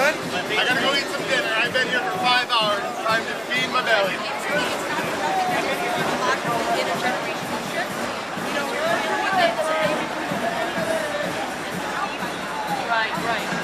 done? I gotta go eat some dinner. I've been here for five hours. It's time to feed my belly. Right, right.